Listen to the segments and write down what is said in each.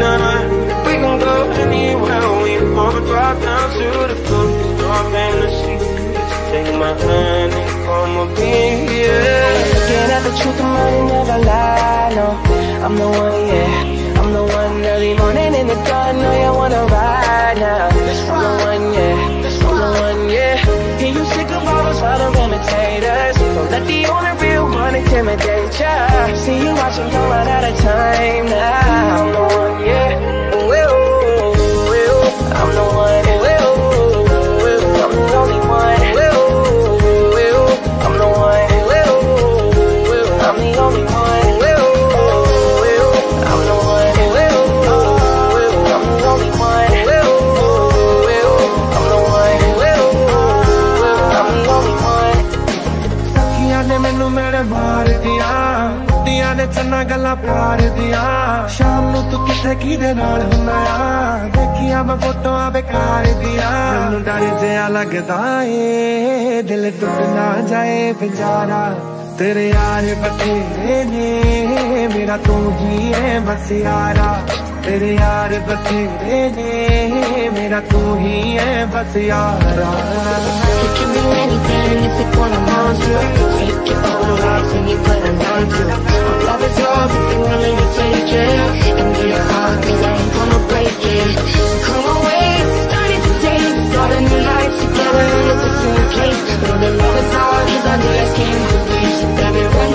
tonight We can go anywhere we want Drive down to the coast, drop in the sea take my hand and come with me, yeah Looking at the truth, the money never lie, no. I'm the one, yeah. I'm the one early morning in the dark Know you wanna ride now. I'm the one, yeah. I'm the one, yeah. Hear you sick of all those other imitators intimidate ya See you watching right out of time now. I'm the one, yeah ਦੀਆਂ ਨੇ ਚੰਨਾ ਗੱਲਾਂ ਪਿਆਰ ਦੀਆਂ ਸ਼ਾਮ ਨੂੰ ਤੂੰ ਕਿੱਥੇ ਕਿਹਦੇ ਨਾਲ ਹੁੰਦਾ ਆ ਦੇਖੀਆਂ ਮੈਂ ਫੋਟੋਆਂ ਬੇਕਾਰ ਦੀਆਂ ਮੈਨੂੰ ਡਰ ਜਿਹਾ ਲੱਗਦਾ ਏ ਦਿਲ ਟੁੱਟ ਨਾ ਜਾਏ ਵਿਚਾਰਾ ਤੇਰੇ ਯਾਰ ਬਥੇਰੇ ਨੇ ਮੇਰਾ ਤੂੰ ਹੀ ਹੈ ਬਸ ਯਾਰਾ ਤੇਰੇ ਯਾਰ ਬਥੇਰੇ ਨੇ ਮੇਰਾ ਤੂੰ ਹੀ ਹੈ ਬਸ ਯਾਰਾ wanna want to Take your own rocks and you put them down to My love is yours if you're willing to take it Give me your heart cause I ain't gonna break it So come away, starting today Start a new life together in a different place Know that love is ours cause our days came to be So baby run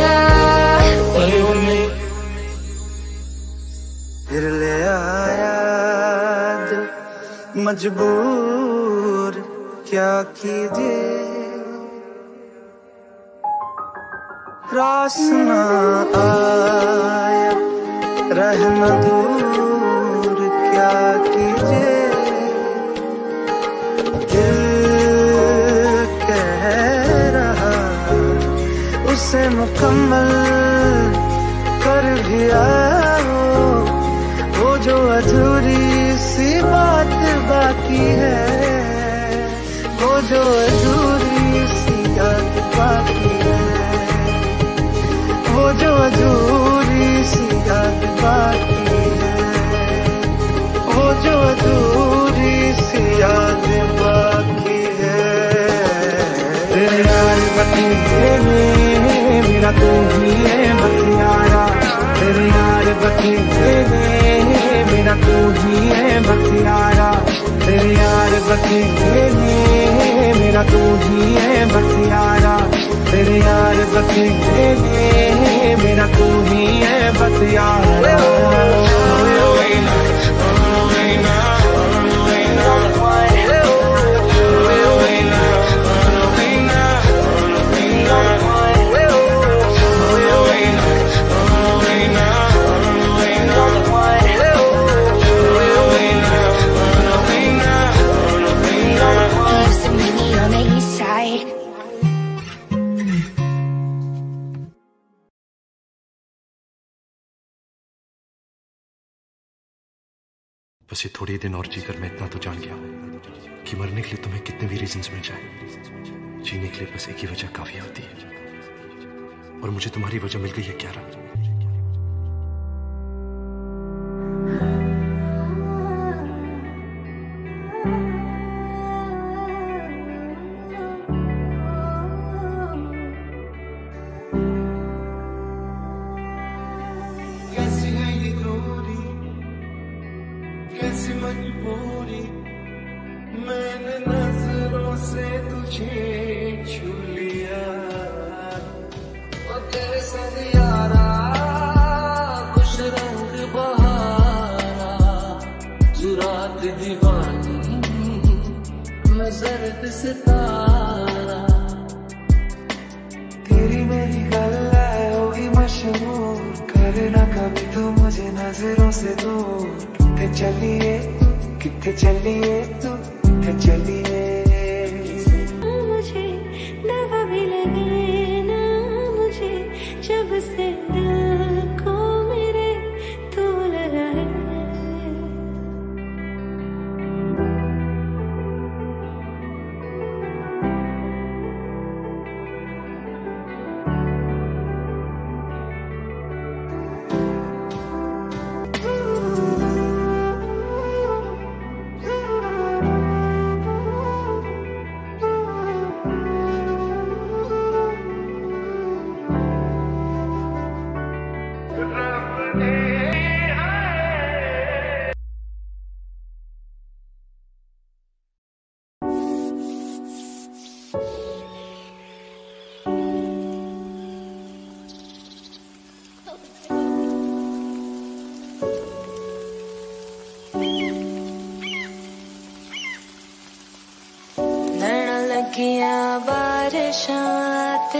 away with me फिर ले आया दिल मजबूर क्या कीजिए रास ना आया, रहना दूर क्या कीजिए? दिल कह रहा, उसे मुकम्मल कर दिया हो वो जो अधूरी सी बात बाकी है, वो जो अधूरी बात है। वो जो अधूरी सी याद बाकी है। यार बतीले में मेरा तू ही है बस यारा तेरे यार बतीले में मेरा तू ही है बस यारा तेरे यार बथेरे ने मेरा तू ही है बस यारा तेरे यार बथेरे मेरा तू ही है बस यारा। बस ये थोड़ी दिन और जीकर मैं इतना तो जान गया कि मरने के लिए तुम्हें कितने भी रीजंस मिल जाए। जीने के लिए बस एक ही वजह काफ़ी होती है। और मुझे तुम्हारी वजह मिल गई है, क्यारा।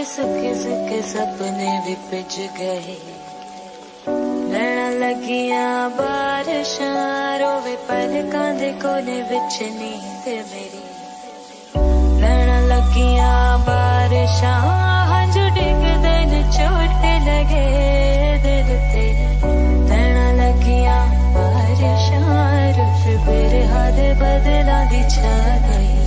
सुके सपने भी गए। लगिया, बारिशां रोवे पलकां दे कोने विच नींद मेरी। नैना लगिया, बारिशां, हंझू डिगदे न चोट लगे दिल ते। लगिया, बारिशां दे बदला दी छा गई।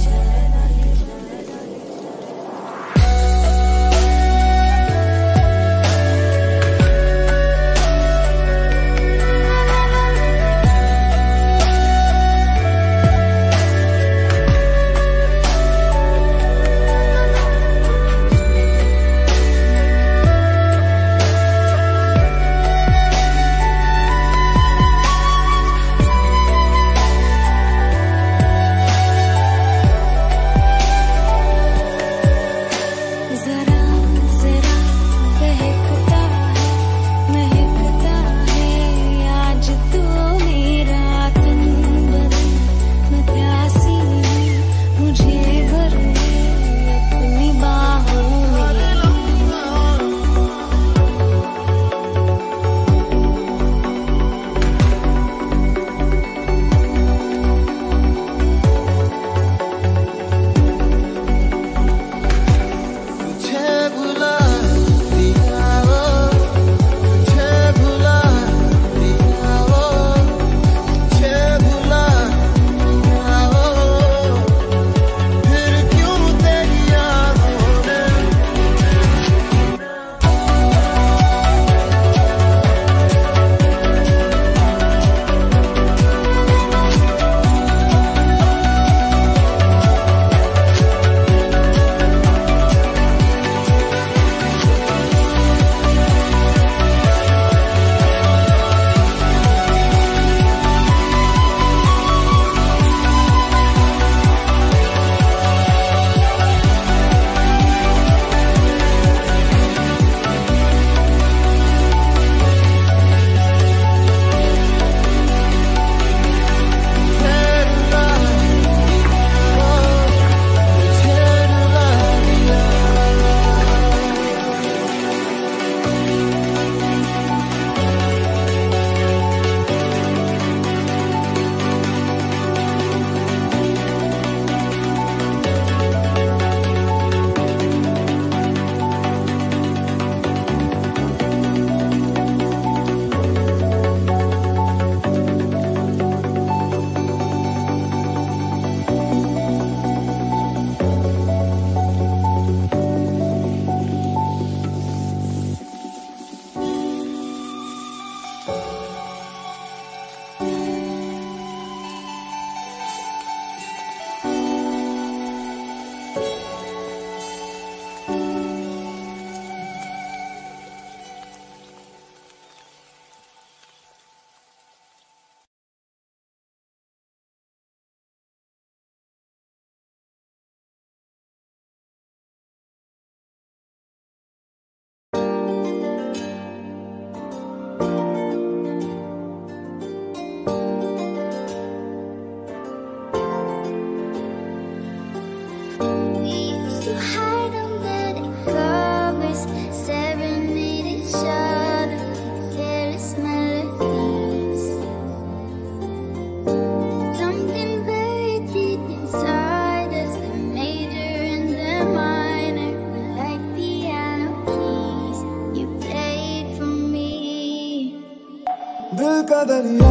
that you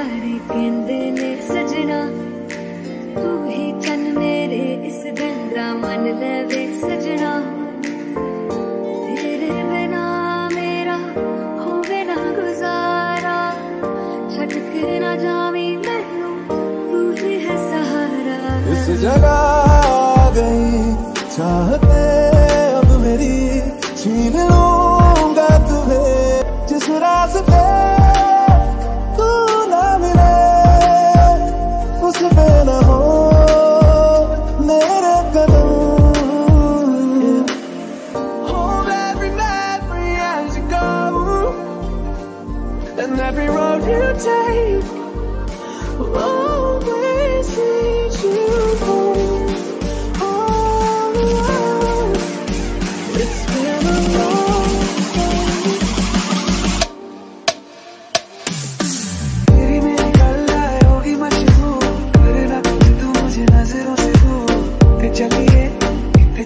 ਤਾਰੇ ਕਹਿੰਦੇ ਨੇ ਸਜਣਾ ਤੂੰ ਹੀ ਕੰਨ ਮੇਰੇ ਇਸ ਦਿਲ ਦਾ ਮਨ ਲਵੇ ਸਜਣਾ ਤੇਰੇ ਬਿਨਾ ਮੇਰਾ ਹੋਵੇ ਨਾ ਗੁਜ਼ਾਰਾ ਛੱਡ ਕੇ ਨਾ ਜਾਵੇਂ ਮੈਨੂੰ ਤੂੰ ਹੀ ਹੈ ਸਹਾਰਾ ਇਸ ਜਗ੍ਹਾ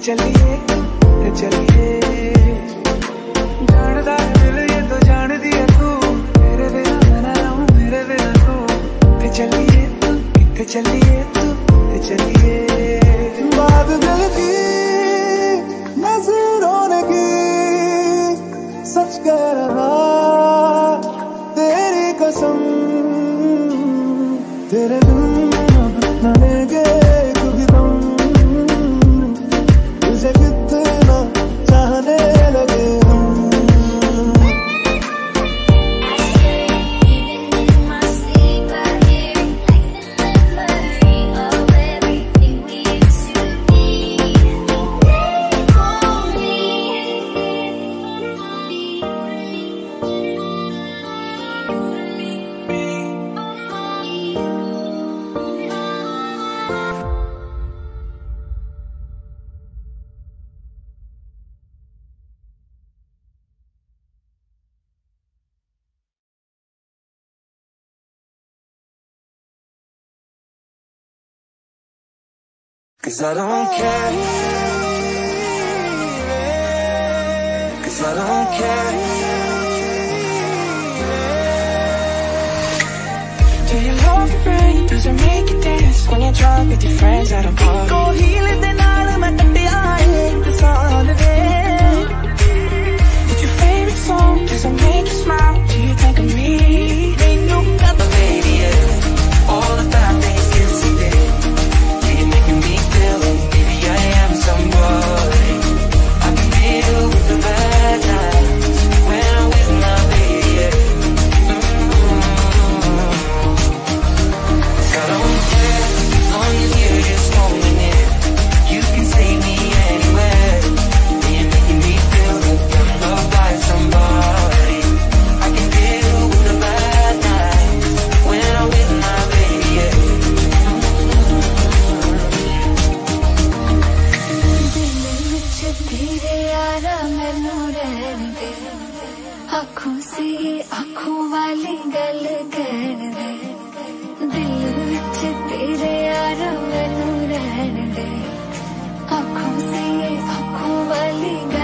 चलिए Cause I don't care. Cause I don't care. Do you love the rain? Does it make you dance? When you're drunk with your friends at a party. Go heal it then I'll make the eye. That's all of it. What's your favorite song? Does it make you smile? Do you think of me? आँखों से ये आँखों वाली गल कर दे। दिल विच तेरे यार मैनू रहन दे। आँखों से ये आँखों वाली गल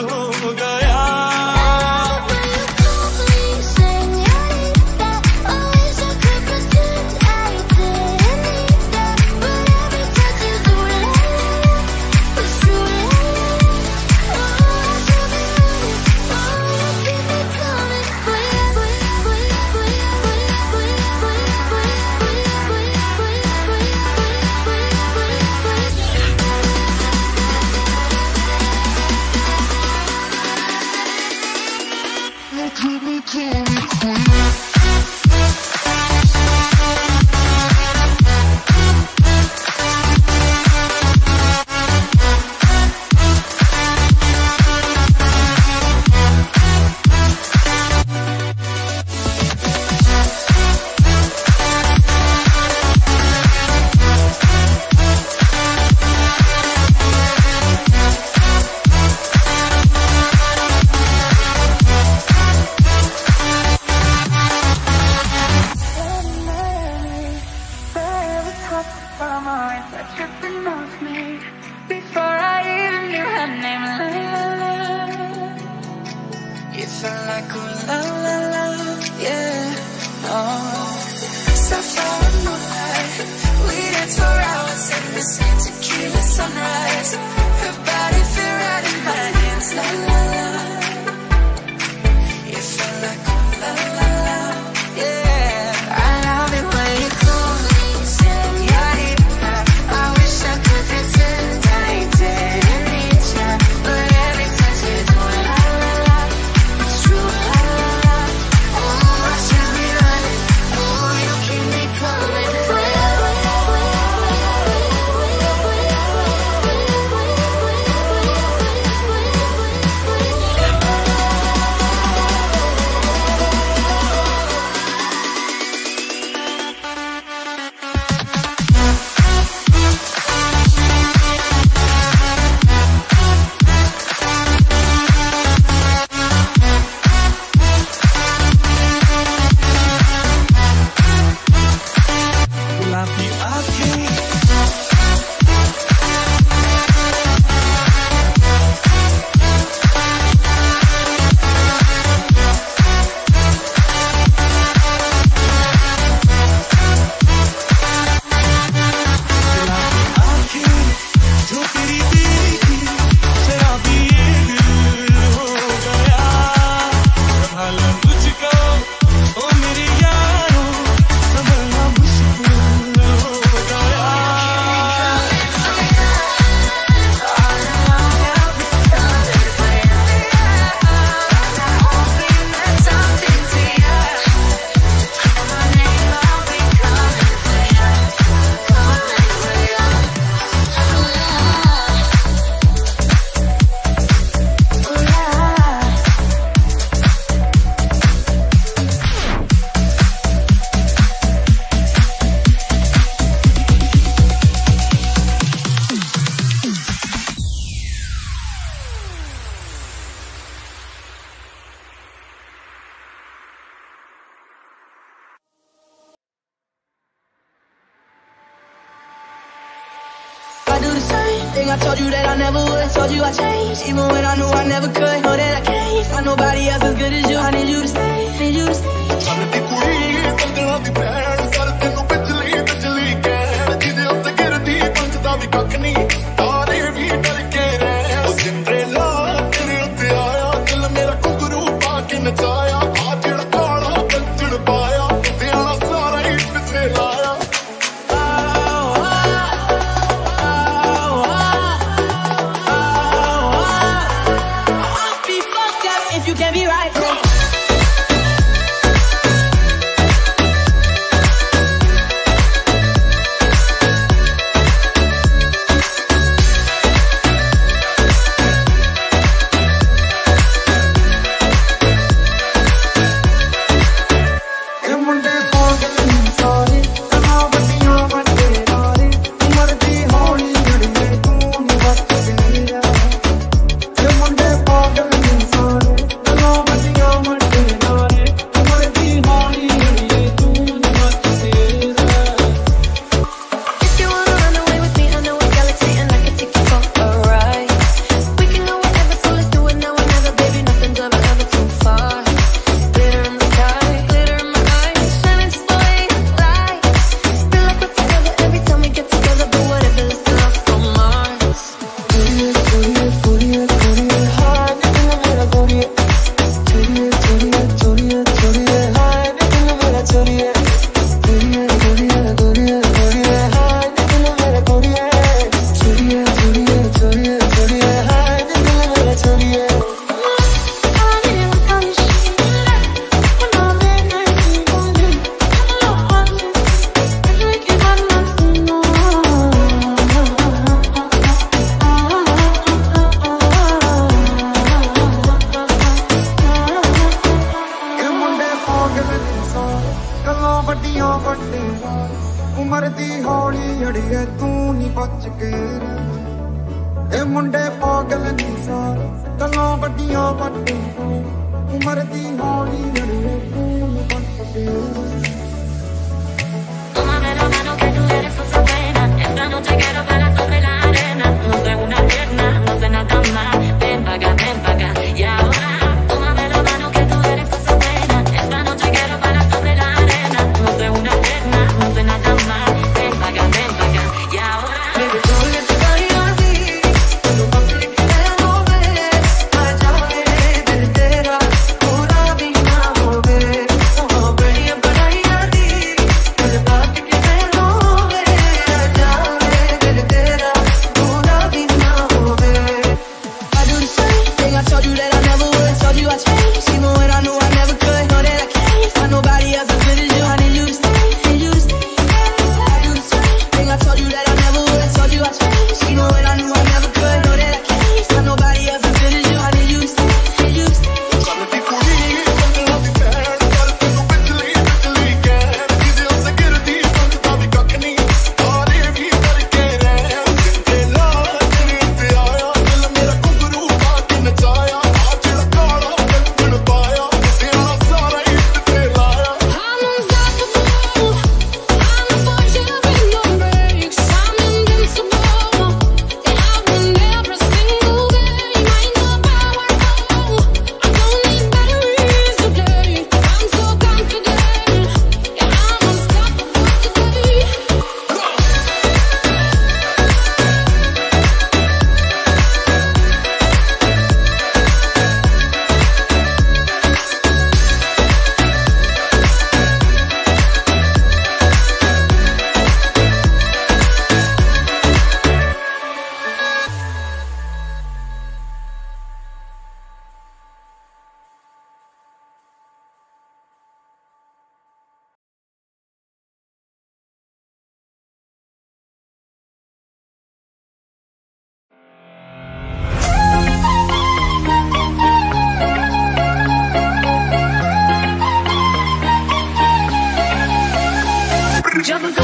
jumping.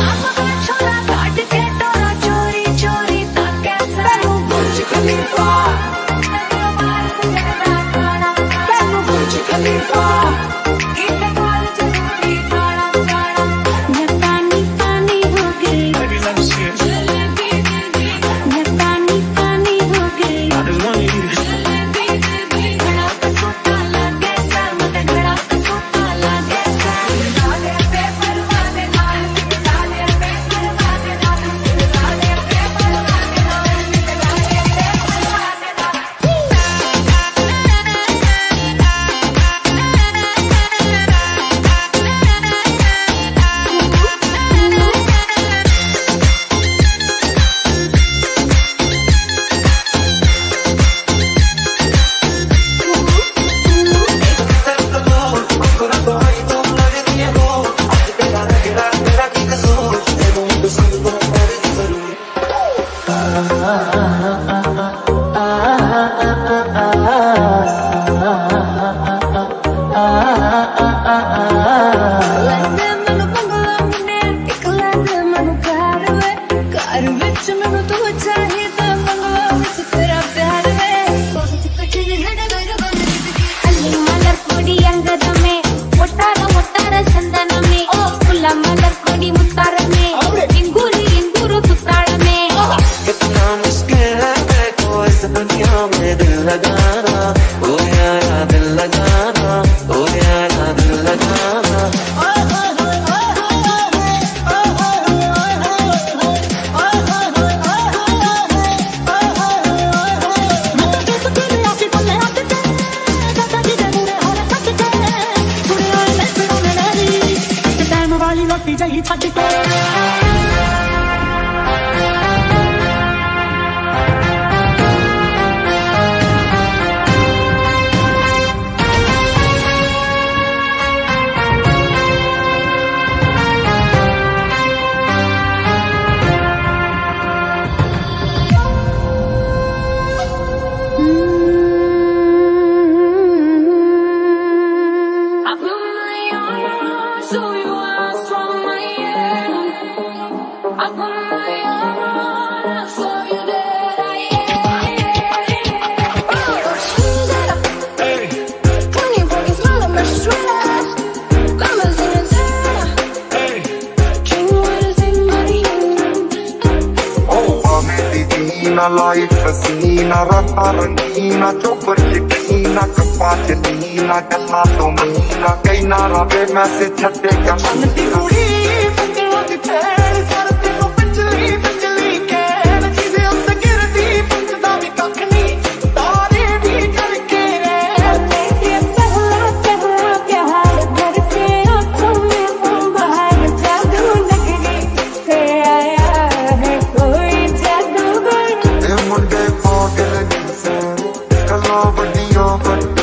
ਗੱਲਾਂ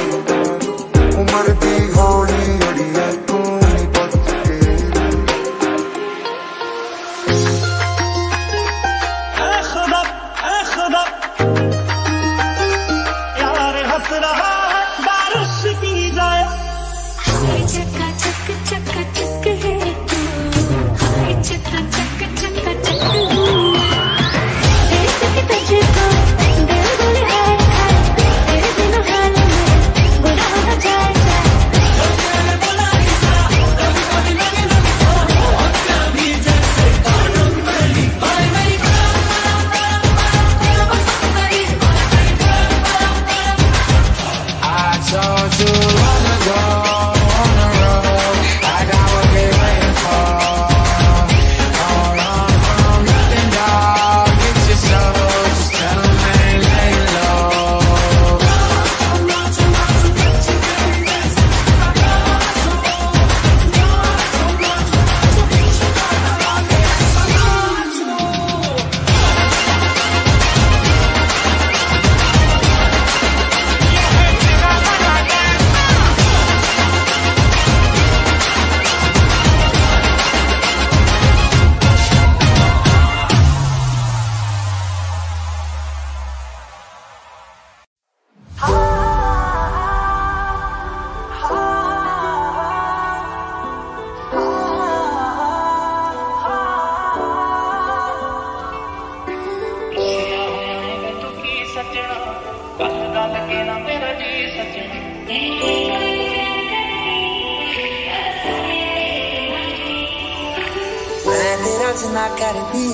ਮੈਂ ਤੇਰਾ ਜਿਨਾ ਕਰਦੀ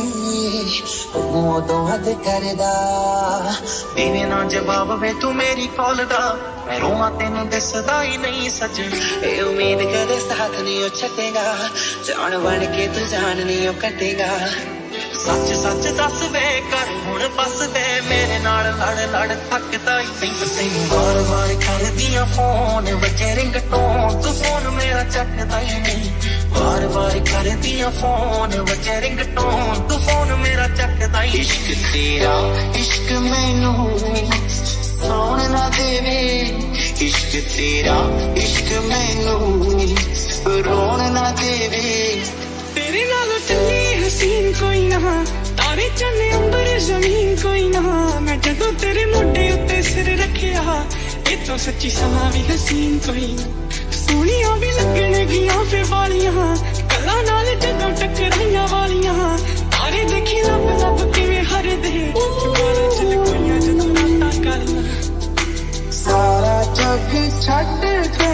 ਉਹ ਉਦੋਂ ਹੱਦ ਕਰਦਾ ਦੇਵੇ ਨਾ ਜਵਾਬ ਵੇ ਤੂੰ ਮੇਰੀ ਕਾਲ ਦਾ ਮੈਂ ਰੋਵਾਂ ਤੈਨੂੰ ਦਿਸਦਾ ਹੀ ਨਹੀਂ ਸੱਜਣ ਇਹ ਉਮੀਦ ਕਦੇ ਸਾਥ ਨਹੀਂ ਉਹ ਛੱਡੇਗਾ ਜਾਣ ਬਣ ਕੇ ਤੂੰ ਜਾਨ ਨਹੀਂ ਉਹ ਕੱਟੇਗਾ ਸੱਚ ਸੱਚ ਦੱਸ ਵੇ ਕਰ ਹੁਣ ਬਸ ਦੇ ਮੇਰੇ ਨਾਲ ਲੜ ਲੜ ਥੱਕਦਾ ਹੀ ਨਹੀਂ ਤੈਨੂੰ ਵਾਰ ਵਾਰ ਕਰਦੀਆਂ ਫੋਨ ਵੱਜੇ ਰਿੰਗਟੋਨ ਤੂੰ ਫੋਨ ਮੇਰਾ ਚੱਕਦਾ ਹੀ ਨਹੀਂ ਵਾਰ ਵਾਰ ਕਰਦੀਆਂ ਫੋਨ ਵੱਜੇ ਰਿੰਗਟੋਨ ਤੂੰ ਫੋਨ ਮੇਰਾ ਚੱਕਦਾ ਹੀ ਇਸ਼ਕ ਤੇਰਾ ਇਸ਼ਕ ਮੈਨੂੰ ਸੌਣ ਨਾ ਦੇਵੇ ਇਸ਼ਕ ਤੇਰਾ ਇਸ਼ਕ ਮੈਨੂੰ ਰੋਣ ਨਾ ਦੇਵੇ तेरे नाल चली सीन कोई ना, तारे चने अंबर, ज़मीन कोई ना। मैं जदों तेरे मोटे उत्ते सिर रखिया ये तो सच्ची समा भी हसीन कोई। सोनिया भी लगन गिया फिर वालिया कला नाल जदों टकराइया वालिया। तारे देखी लब लब किवें हर दे बारा सारा जग छड़ के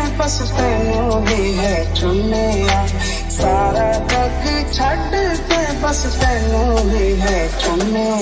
है चुनिया। ਸਾਰਾ ਜੱਗ ਛੱਡ ਕੇ ਬਸ ਤੈਨੂੰ ਹੀ ਹੈ ਚੁੰਨਿਆ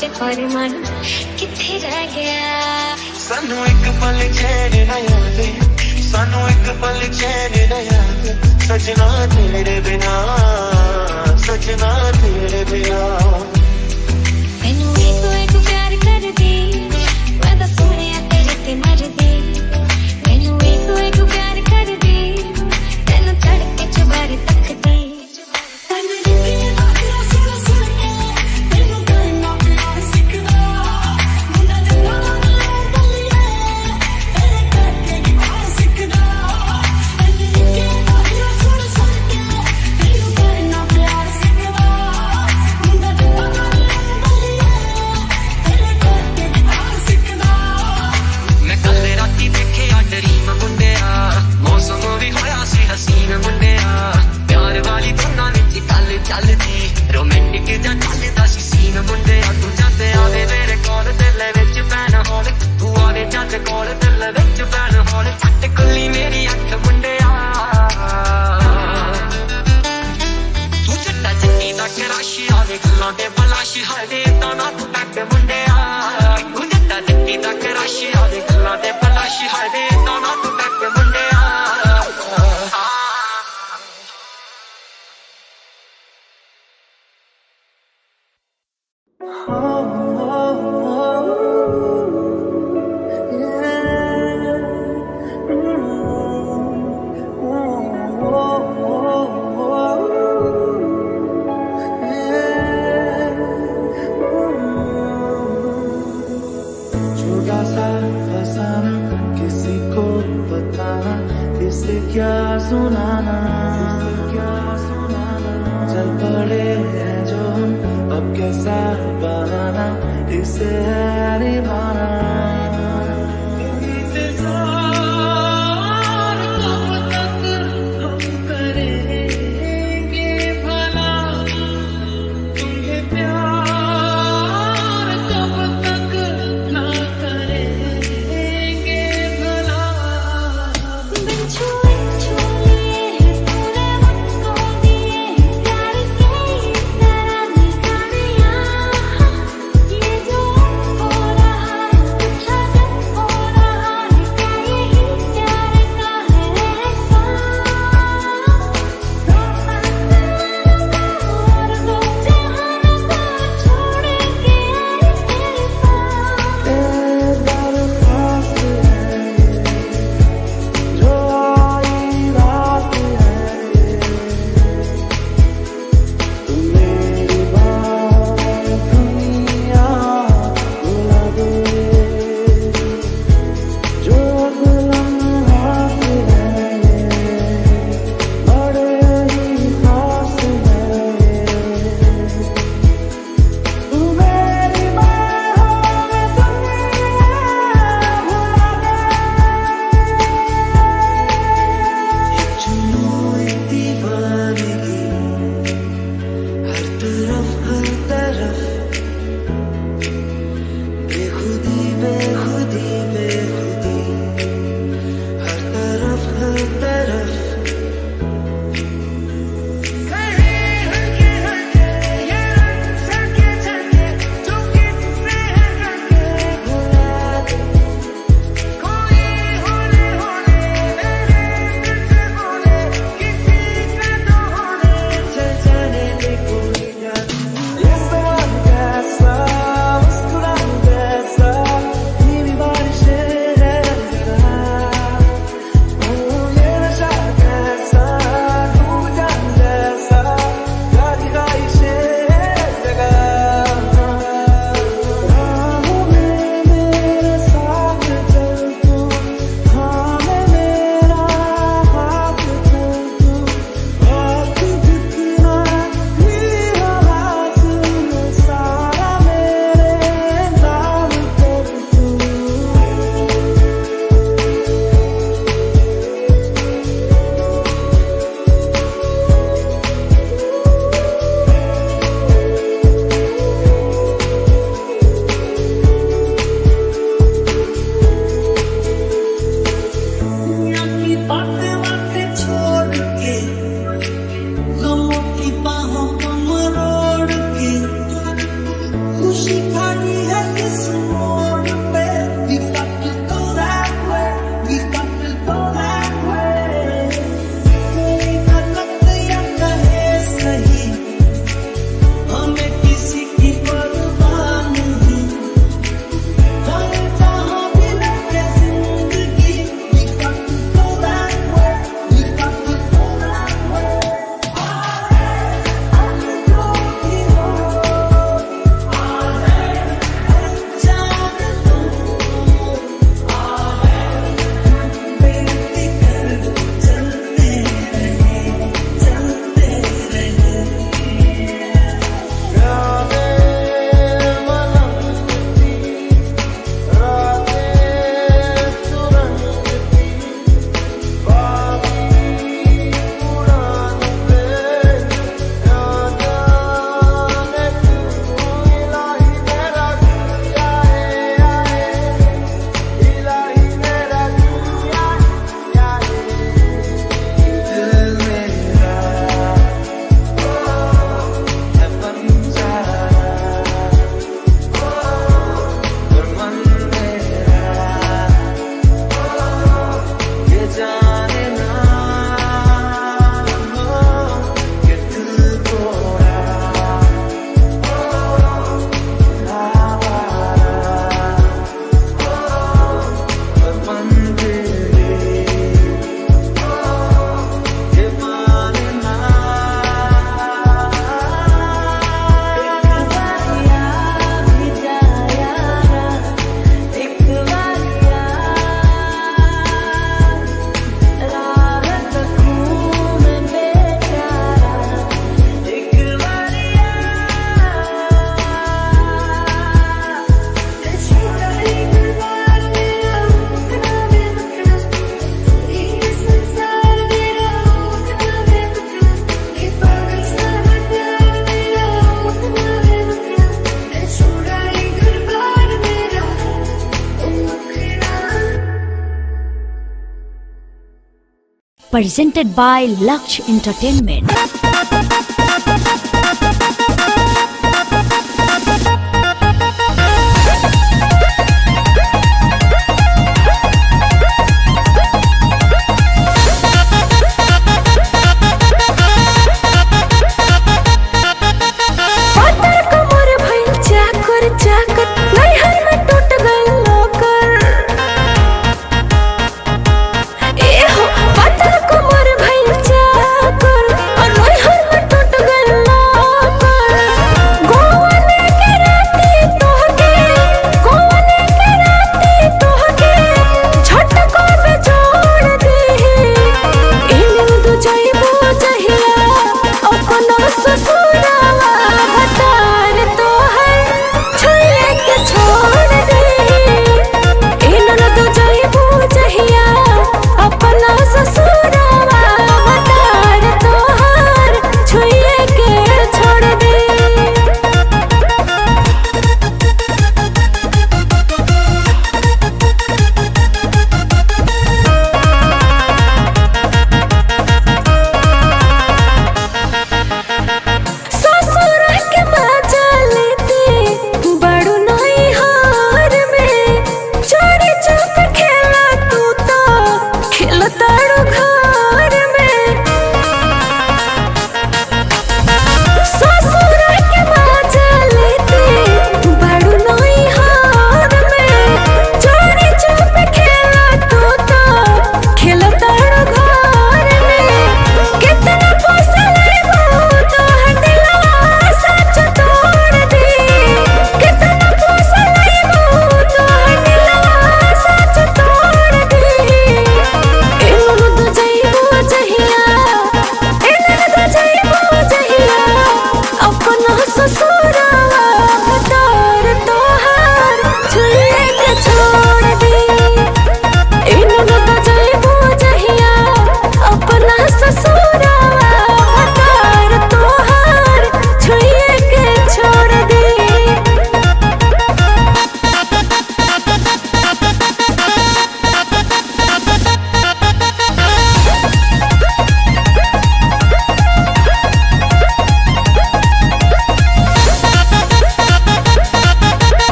ਵਿੱਚ ਔਰ ਮਨ ਕਿੱਥੇ ਰਹਿ ਗਿਆ ਸਾਨੂੰ ਇੱਕ ਪਲ ਚੈਨ ਨਾ ਆਵੇ ਸਾਨੂੰ ਇੱਕ ਪਲ ਚੈਨ ਨਾ ਆਵੇ ਸਜਣਾ ਤੇਰੇ ਬਿਨਾ ਸਜਣਾ ਤੇਰੇ ਬਿਨਾ 西海尔 presented by Laksh Entertainment.